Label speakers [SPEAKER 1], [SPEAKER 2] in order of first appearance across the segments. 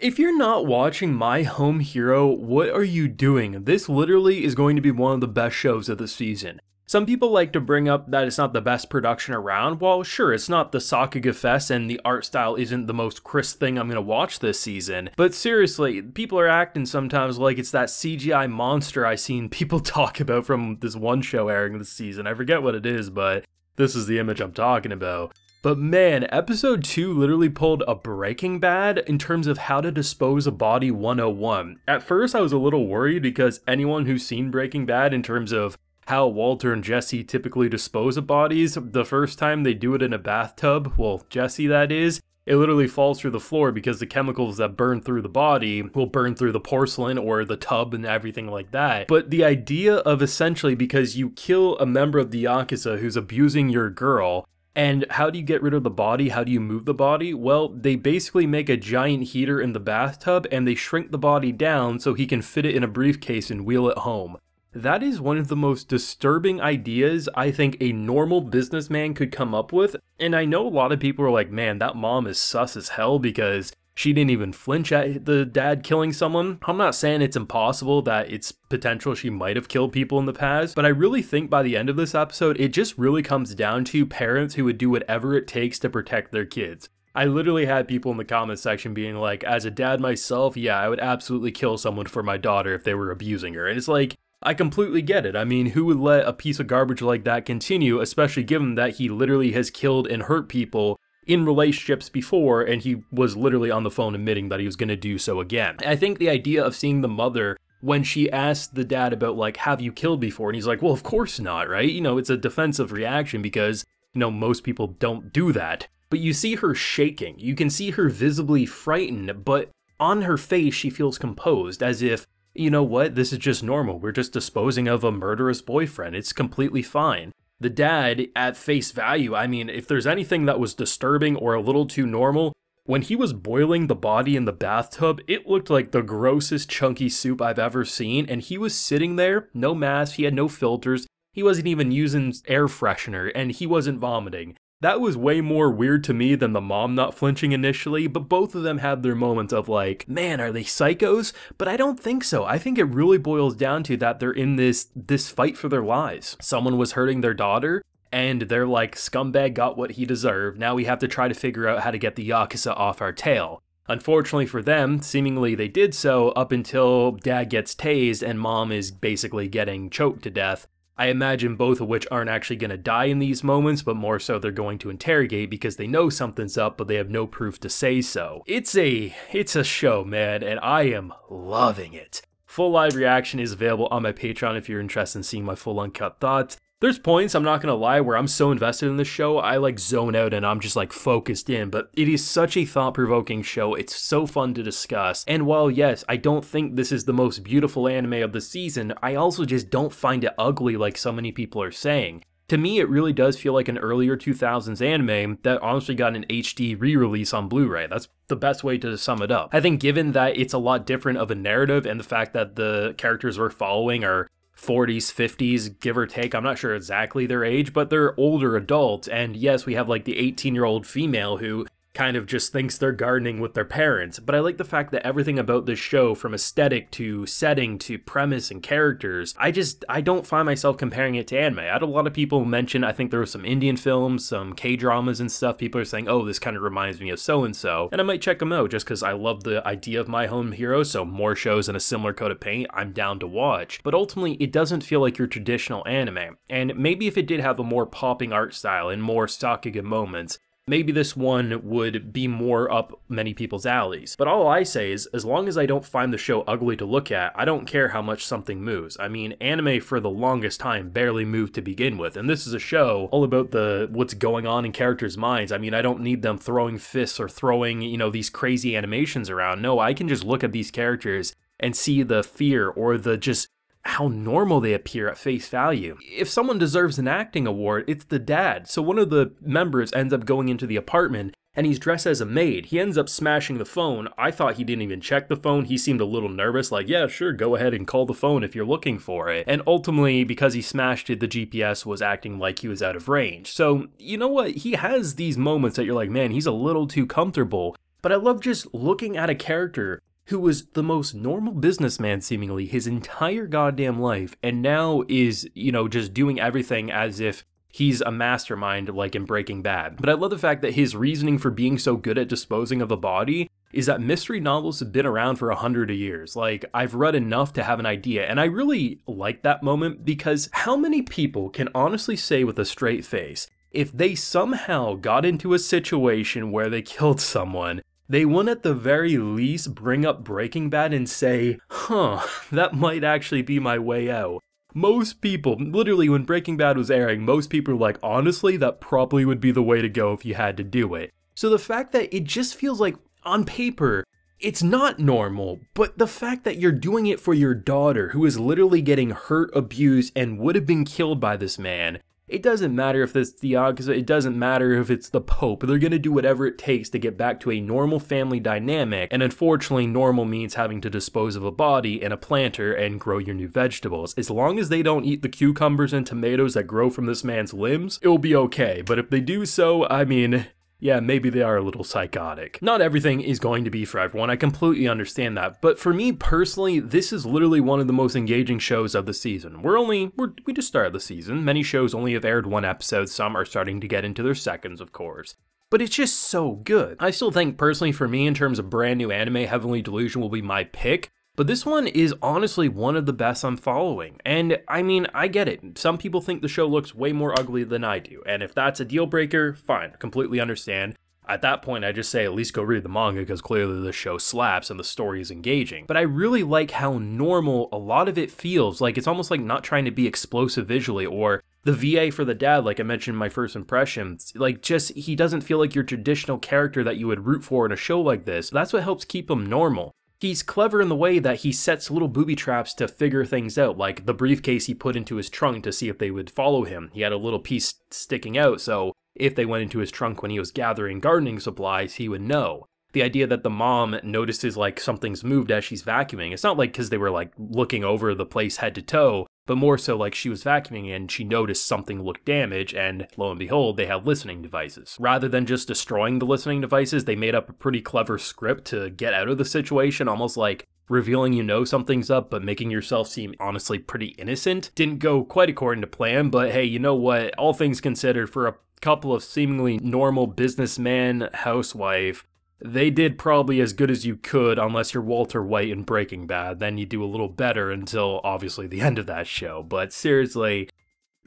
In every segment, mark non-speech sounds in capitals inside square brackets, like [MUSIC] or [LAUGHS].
[SPEAKER 1] If you're not watching My Home Hero, what are you doing? This literally is going to be one of the best shows of the season. Some people like to bring up that it's not the best production around. Well, sure, it's not the Sakuga Fest and the art style isn't the most crisp thing I'm gonna watch this season. But seriously, people are acting sometimes like it's that CGI monster I seen [LAUGHS] people talk about from this one show airing this season. I forget what it is, but this is the image I'm talking about. But man, episode 2 literally pulled a Breaking Bad in terms of how to dispose a body 101. At first, I was a little worried because anyone who's seen Breaking Bad in terms of how Walter and Jesse typically dispose of bodies, the first time they do it in a bathtub, well, Jesse that is, it literally falls through the floor because the chemicals that burn through the body will burn through the porcelain or the tub and everything like that. But the idea of essentially because you kill a member of the Yakuza who's abusing your girl, and how do you get rid of the body? How do you move the body? Well, they basically make a giant heater in the bathtub and they shrink the body down so he can fit it in a briefcase and wheel it home. That is one of the most disturbing ideas I think a normal businessman could come up with. And I know a lot of people are like, man, that mom is sus as hell because she didn't even flinch at the dad killing someone. I'm not saying it's impossible that it's potential she might have killed people in the past, but I really think by the end of this episode, it just really comes down to parents who would do whatever it takes to protect their kids. I literally had people in the comment section being like, as a dad myself, yeah, I would absolutely kill someone for my daughter if they were abusing her. And it's like, I completely get it. I mean, who would let a piece of garbage like that continue, especially given that he literally has killed and hurt people in relationships before, and he was literally on the phone admitting that he was going to do so again. I think the idea of seeing the mother when she asked the dad about, like, have you killed before? And he's like, well, of course not, right? You know, it's a defensive reaction because, you know, most people don't do that. But you see her shaking. You can see her visibly frightened, but on her face, she feels composed, as if, you know what, this is just normal. We're just disposing of a murderous boyfriend. It's completely fine the dad at face value, I mean, if there's anything that was disturbing or a little too normal, when he was boiling the body in the bathtub, it looked like the grossest chunky soup I've ever seen, and he was sitting there, no mask, he had no filters, he wasn't even using air freshener, and he wasn't vomiting. That was way more weird to me than the mom not flinching initially, but both of them had their moments of like, man, are they psychos? But I don't think so. I think it really boils down to that they're in this this fight for their lives. Someone was hurting their daughter, and they're like, scumbag got what he deserved. Now we have to try to figure out how to get the Yakuza off our tail. Unfortunately for them, seemingly they did so up until dad gets tased and mom is basically getting choked to death. I imagine both of which aren't actually going to die in these moments, but more so they're going to interrogate because they know something's up, but they have no proof to say so. It's a it's a show, man, and I am loving it. Full live reaction is available on my Patreon if you're interested in seeing my full uncut thoughts. There's points, I'm not gonna lie, where I'm so invested in the show, I like zone out and I'm just like focused in, but it is such a thought provoking show. It's so fun to discuss. And while, yes, I don't think this is the most beautiful anime of the season, I also just don't find it ugly like so many people are saying. To me, it really does feel like an earlier 2000s anime that honestly got an HD re release on Blu ray. That's the best way to sum it up. I think, given that it's a lot different of a narrative and the fact that the characters we're following are 40s, 50s, give or take. I'm not sure exactly their age, but they're older adults. And yes, we have like the 18 year old female who kind of just thinks they're gardening with their parents. But I like the fact that everything about this show, from aesthetic to setting to premise and characters, I just I don't find myself comparing it to anime. I had a lot of people mention I think there were some Indian films, some K dramas and stuff. People are saying, oh, this kind of reminds me of so and so, and I might check them out just because I love the idea of my home hero. So more shows in a similar coat of paint, I'm down to watch. But ultimately, it doesn't feel like your traditional anime. And maybe if it did have a more popping art style and more Sakuga moments, maybe this one would be more up many people's alleys. But all I say is, as long as I don't find the show ugly to look at, I don't care how much something moves. I mean, anime for the longest time barely moved to begin with, and this is a show all about the what's going on in characters' minds. I mean, I don't need them throwing fists or throwing, you know, these crazy animations around. No, I can just look at these characters and see the fear or the just how normal they appear at face value. If someone deserves an acting award, it's the dad. So one of the members ends up going into the apartment and he's dressed as a maid. He ends up smashing the phone. I thought he didn't even check the phone. He seemed a little nervous, like, yeah, sure, go ahead and call the phone if you're looking for it. And ultimately, because he smashed it, the GPS was acting like he was out of range. So, you know what? He has these moments that you're like, man, he's a little too comfortable but I love just looking at a character who was the most normal businessman seemingly his entire goddamn life and now is, you know, just doing everything as if he's a mastermind like in Breaking Bad. But I love the fact that his reasoning for being so good at disposing of a body is that mystery novels have been around for a hundred years. Like, I've read enough to have an idea, and I really like that moment because how many people can honestly say with a straight face, if they somehow got into a situation where they killed someone, they would at the very least bring up Breaking Bad and say, huh, that might actually be my way out. Most people, literally when Breaking Bad was airing, most people were like, honestly, that probably would be the way to go if you had to do it. So the fact that it just feels like, on paper, it's not normal, but the fact that you're doing it for your daughter, who is literally getting hurt, abused, and would have been killed by this man, it doesn't matter if it's the it doesn't matter if it's the Pope. They're to do whatever it takes to get back to a normal family dynamic. And unfortunately, normal means having to dispose of a body in a planter and grow your new vegetables. As long as they don't eat the cucumbers and tomatoes that grow from this man's limbs, it'll be okay. But if they do so, I mean, yeah, maybe they are a little psychotic. Not everything is going to be for everyone, I completely understand that, but for me personally, this is literally one of the most engaging shows of the season. We're only, we're, we just started the season, many shows only have aired one episode, some are starting to get into their seconds, of course but it's just so good. I still think personally for me in terms of brand new anime, Heavenly Delusion will be my pick, but this one is honestly one of the best I'm following. And I mean, I get it. Some people think the show looks way more ugly than I do. And if that's a deal breaker, fine, completely understand. At that point, I just say at least go read the manga because clearly the show slaps and the story is engaging. But I really like how normal a lot of it feels. Like it's almost like not trying to be explosive visually or the VA for the dad, like I mentioned in my first impressions, like just he doesn't feel like your traditional character that you would root for in a show like this. That's what helps keep him normal. He's clever in the way that he sets little booby traps to figure things out, like the briefcase he put into his trunk to see if they would follow him. He had a little piece sticking out, so if they went into his trunk when he was gathering gardening supplies, he would know. The idea that the mom notices like something's moved as she's vacuuming, it's not like because they were like looking over the place head to toe, but more so like she was vacuuming and she noticed something looked damaged, and lo and behold, they have listening devices. Rather than just destroying the listening devices, they made up a pretty clever script to get out of the situation, almost like revealing you know something's up, but making yourself seem honestly pretty innocent. Didn't go quite according to plan, but hey, you know what? All things considered, for a couple of seemingly normal businessman housewife they did probably as good as you could unless you're Walter White in Breaking Bad. Then you do a little better until obviously the end of that show. But seriously,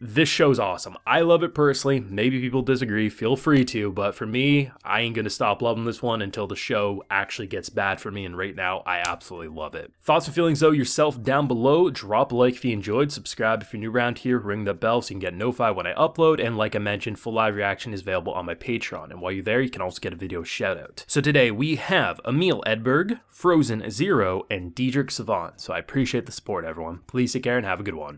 [SPEAKER 1] this show's awesome. I love it personally. Maybe people disagree, feel free to, but for me, I ain't gonna stop loving this one until the show actually gets bad for me, and right now, I absolutely love it. Thoughts and feelings though yourself down below. Drop a like if you enjoyed, subscribe if you're new around here, ring the bell so you can get notified when I upload, and like I mentioned, full live reaction is available on my Patreon, and while you're there, you can also get a video shout out. So today we have Emil Edberg, Frozen Zero, and Diedrich Savant, so I appreciate the support everyone. Please take care and have a good one.